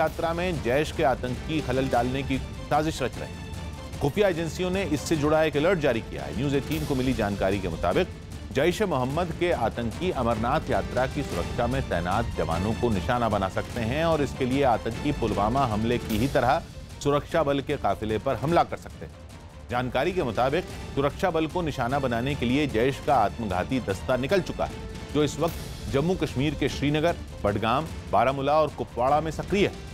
यात्रा में जैश के आतंकी खलल डालने की साजिश रच रहे खुफिया एजेंसियों ने इससे जुड़ा एक अलर्ट जारी किया है। न्यूज़ 18 को मिली जानकारी के मुताबिक, जैश मोहम्मद के आतंकी अमरनाथ यात्रा की सुरक्षा में तैनात जवानों को निशाना बना सकते हैं और इसके लिए आतंकी पुलवामा हमले की ही तरह सुरक्षा बल के काफिले पर हमला कर सकते हैं। जानकारी के मुताबिक, सुरक्षा बल को निशाना बनाने के लिए जैश का आत्मघाती दस्ता निकल चुका है, जो इस वक्त जम्मू कश्मीर के श्रीनगर, बडगाम, बारामूला और कुपवाड़ा में सक्रिय है।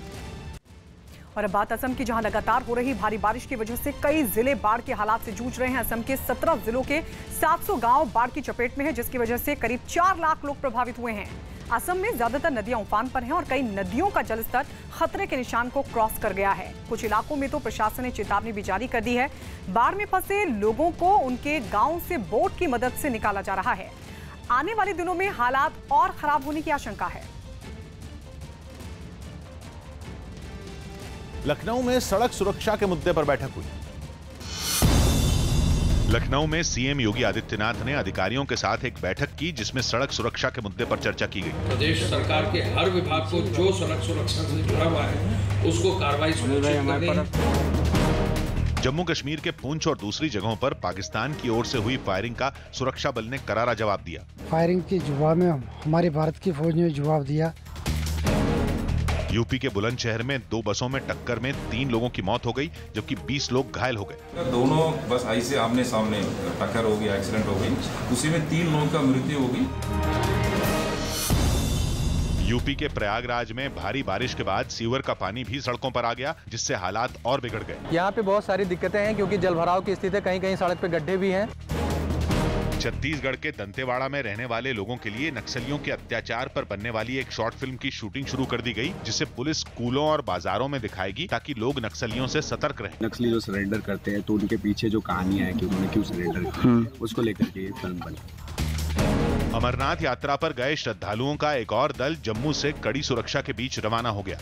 और अब बात असम की, जहाँ लगातार हो रही भारी बारिश की वजह से कई ज़िले बाढ़ के हालात से जूझ रहे हैं। असम के 17 जिलों के 700 गाँव बाढ़ की चपेट में हैं, जिसकी वजह से करीब 4 लाख लोग प्रभावित हुए हैं। असम में ज़्यादातर नदियाँ उफान पर हैं और कई नदियों का जलस्तर खतरे के निशान को क्रॉस कर गया है। कुछ इलाकों में तो प्रशासन ने चेतावनी भी जारी कर दी है। बाढ़ में फंसे लोगों को उनके गाँव से बोट की मदद से निकाला जा रहा है। आने वाले दिनों में हालात और खराब होने की आशंका है। लखनऊ में सड़क सुरक्षा के मुद्दे पर बैठक हुई। लखनऊ में सीएम योगी आदित्यनाथ ने अधिकारियों के साथ एक बैठक की जिसमें सड़क सुरक्षा के मुद्दे पर चर्चा की गई। प्रदेश सरकार के हर विभाग को जो सड़क सुरक्षा से जुड़ा हुआ है उसको कार्रवाई सुनिश्चित करनी जम्मू कश्मीर के पुंछ और दूसरी जगहों पर पाकिस्तान की ओर से हुई फायरिंग का सुरक्षा बल ने करारा जवाब दिया। फायरिंग के जवाब में हमारे भारत की फौज ने जवाब दिया। यूपी के बुलंदशहर में दो बसों में टक्कर में तीन लोगों की मौत हो गई जबकि 20 लोग घायल हो गए। दोनों बस आई से आमने सामने टक्कर हो गई एक्सीडेंट हो गई। उसी में तीन लोगों का मृत्यु हो गई। यूपी के प्रयागराज में भारी बारिश के बाद सीवर का पानी भी सड़कों पर आ गया जिससे हालात और बिगड़ गए। यहाँ पे बहुत सारी दिक्कतें हैं क्योंकि जलभराव की स्थिति कहीं कहीं सड़क पे गड्ढे भी हैं। छत्तीसगढ़ के दंतेवाड़ा में रहने वाले लोगों के लिए नक्सलियों के अत्याचार पर बनने वाली एक शॉर्ट फ़िल्म की शूटिंग शुरू कर दी गई जिसे पुलिस स्कूलों और बाजारों में दिखाएगी ताकि लोग नक्सलियों से सतर्क रहें। नक्सली जो सरेंडर करते हैं तो उनके पीछे जो कहानी है कि उन्होंने क्यों सरेंडर किया उसको लेकर के ये फ़िल्म बनी। अमरनाथ यात्रा पर गए श्रद्धालुओं का एक और दल जम्मू से कड़ी सुरक्षा के बीच रवाना हो गया।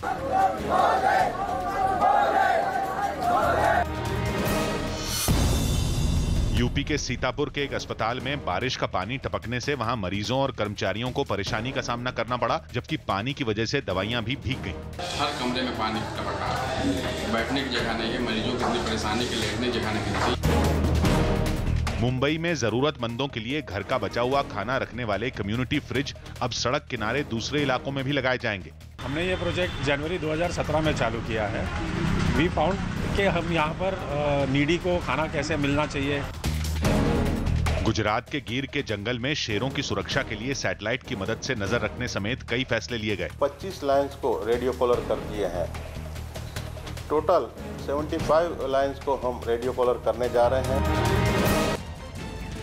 यूपी के सीतापुर के एक अस्पताल में बारिश का पानी टपकने से वहाँ मरीजों और कर्मचारियों को परेशानी का सामना करना पड़ा जबकि पानी की वजह से दवाइयाँ भी भीग गईं। हर कमरे में पानी टपक रहा बैठने की जगह नहीं है मरीजों को इतनी परेशानी के लेटने की जगह नहीं मिलती मुंबई में जरूरतमंदों के लिए घर का बचा हुआ खाना रखने वाले कम्युनिटी फ्रिज अब सड़क किनारे दूसरे इलाकों में भी लगाए जाएँगे। हमने ये प्रोजेक्ट जनवरी 2017 में चालू किया है। वी फाउंड कि हम यहाँ पर नीडी को खाना कैसे मिलना चाहिए। गुजरात के गिर के जंगल में शेरों की सुरक्षा के लिए सैटेलाइट की मदद से नज़र रखने समेत कई फैसले लिए गए। 25 लाइंस को रेडियो कॉलर कर दिए हैं। टोटल 75 लाइंस को हम रेडियो कॉलर करने जा रहे हैं।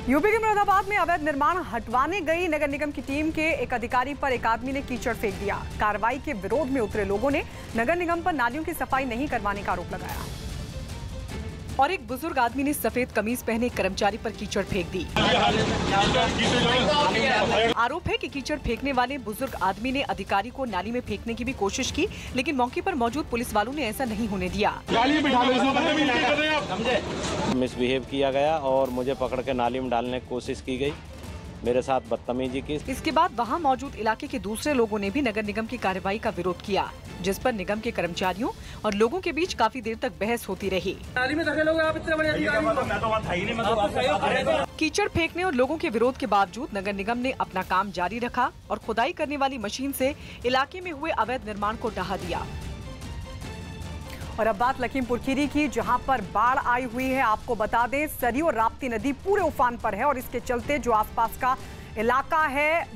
यूपी के मुरादाबाद में अवैध निर्माण हटवाने गई नगर निगम की टीम के एक अधिकारी पर एक आदमी ने कीचड़ फेंक दिया। कार्रवाई के विरोध में उतरे लोगों ने नगर निगम पर नालियों की सफ़ाई नहीं करवाने का आरोप लगाया। और एक बुज़ुर्ग आदमी ने सफ़ेद कमीज पहने कर्मचारी पर कीचड़ फेंक दी। आरोप है कि कीचड़ फेंकने वाले बुज़ुर्ग आदमी ने अधिकारी को नाली में फेंकने की भी कोशिश की लेकिन मौके पर मौजूद पुलिस वालों ने ऐसा नहीं होने दिया। मिसबिहेव किया गया और मुझे पकड़ के नाली में डालने की कोशिश की गई। मेरे साथ बदतमीजी की। इसके बाद वहाँ मौजूद इलाके के दूसरे लोगों ने भी नगर निगम की कार्रवाई का विरोध किया जिस पर निगम के कर्मचारियों और लोगों के बीच काफ़ी देर तक बहस होती रही। कीचड़ फेंकने और लोगों के विरोध के बावजूद नगर निगम ने अपना काम जारी रखा और खुदाई करने वाली मशीन से इलाके में हुए अवैध निर्माण को ढहा दिया। और अब बात लखीमपुर खीरी की, जहाँ पर बाढ़ आई हुई है, आपको बता दें, सरयू और राप्ती नदी पूरे उफान पर है और इसके चलते जो आसपास का इलाका है